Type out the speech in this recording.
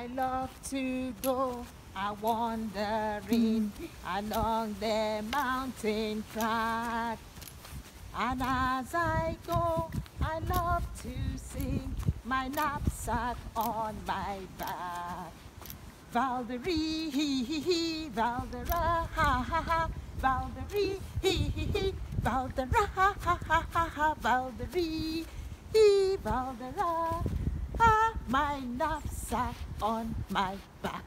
I love to go a wandering along the mountain track. And as I go, I love to sing my knapsack on my back. Valderie, hee hee Valdera, ha ha ha, Valderie, hee hee Valdera, ha ha ha ha Valderie, hee, Valdera, my knapsack on my back.